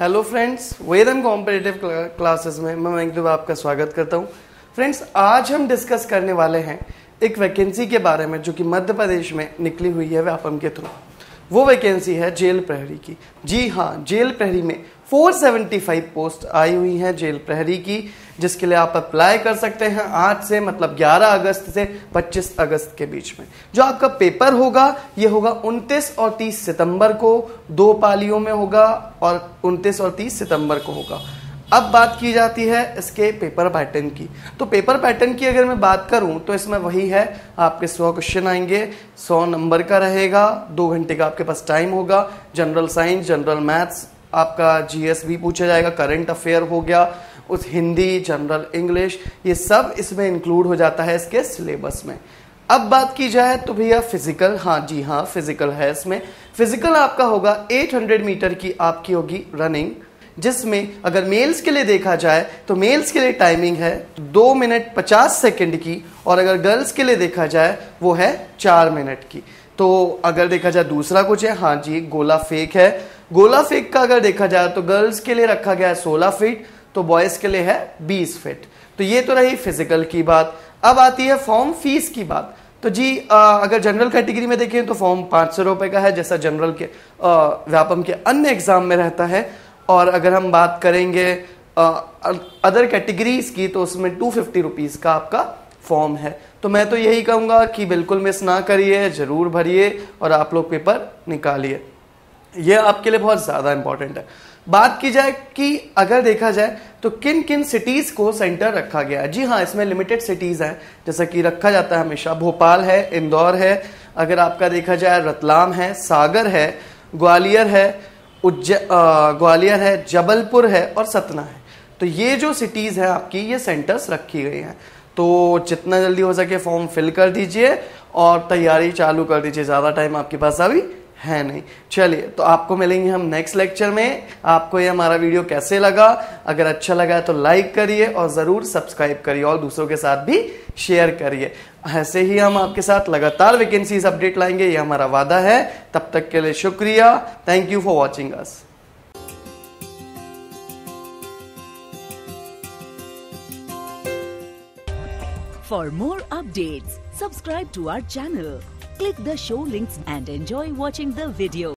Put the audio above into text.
Hello friends Vedam competitive classes में मैं मयंक आपका स्वागत करता हूँ। फ्रेंड्स आज हम डिस्कस करने वाले हैं एक वैकेंसी के बारे में, जो कि मध्य प्रदेश में निकली हुई है व्यापम के थ्रू वो वैकेंसी है जेल प्रहरी की। जी हाँ जेल प्रहरी में 475 पोस्ट आई हुई हैं जेल प्रहरी की, जिसके लिए आप अप्लाई कर सकते हैं आज से मतलब 11 अगस्त से 25 अगस्त के बीच में। जो आपका पेपर होगा, ये होगा 29 और 30 सितंबर को, दो पालियों में होगा और 29 और 30 सितंबर को होगा। अब बात की जाती है इसके पेपर पैटर्न की। तो पेपर पैटर्न की अगर मैं बात करूँ तो इसमें वही है, आपके सौ क्वेश्चन आएँगे, सौ नंबर का रहेगा, दो घंटे का आपके पास टाइम होगा जनरल साइंस जनरल मैथ्स आपका जीएस भी पूछा जाएगा करंट अफेयर हो गया, उस हिंदी जनरल इंग्लिश ये सब इसमें इंक्लूड हो जाता है इसके सिलेबस में। अब बात की जाए तो भैया फ़िज़िकल हाँ जी हाँ फ़िज़िकल है इसमें। फ़िज़िकल आपका होगा 800 मीटर की आपकी होगी रनिंग जिसमें अगर मेल्स के लिए देखा जाए तो मेल्स के लिए टाइमिंग है दो मिनट पचास सेकेंड की और अगर गर्ल्स के लिए देखा जाए वो है चार मिनट की। तो अगर देखा जाए दूसरा कुछ है हाँ जी गोला फेक है। गोला फेक का अगर देखा जाए तो गर्ल्स के लिए रखा गया है सोलह फीट तो बॉयज़ के लिए है बीस फीट तो ये तो रही फ़िज़िकल की बात। अब आती है फॉर्म फ़ीस की बात। तो जी आ, अगर जनरल कैटेगरी में देखें तो फॉर्म पाँच सौ रुपए का है जैसा जनरल के व्यापम के अन्य एग्ज़ाम में रहता है। और अगर हम बात करेंगे अदर कैटेगरीज की तो उसमें टू फिफ्टी रुपीज़ का आपका फॉर्म है। तो मैं तो यही कहूँगा कि बिल्कुल मिस ना करिए, ज़रूर भरिए और आप लोग पेपर निकालिए। ये आपके लिए बहुत ज़्यादा इंपॉर्टेंट है। बात की जाए कि अगर देखा जाए तो किन किन सिटीज़ को सेंटर रखा गया है? जी हाँ इसमें लिमिटेड सिटीज़ हैं। जैसा कि रखा जाता है हमेशा। भोपाल है, इंदौर है। अगर आपका देखा जाए, रतलाम है, सागर है, ग्वालियर है उज्ज ग्वालियर है, जबलपुर है और सतना है। तो ये जो सिटीज़ है आपकी, ये सेंटर्स रखी गई हैं। तो जितना जल्दी हो सके फॉर्म फिल कर दीजिए और तैयारी चालू कर दीजिए। ज़्यादा टाइम आपके पास अभी है नहीं। चलिए तो आपको मिलेंगे हम नेक्स्ट लेक्चर में। आपको ये हमारा वीडियो कैसे लगा? अगर अच्छा लगा तो लाइक करिए और ज़रूर सब्सक्राइब करिए और दूसरों के साथ भी शेयर करिए। ऐसे ही हम आपके साथ लगातार वैकेंसीज अपडेट लाएँगे। ये हमारा वादा है। तब तक के लिए शुक्रिया। Thank you for watching us For more updates, subscribe to our channel, click the show links and enjoy watching the video.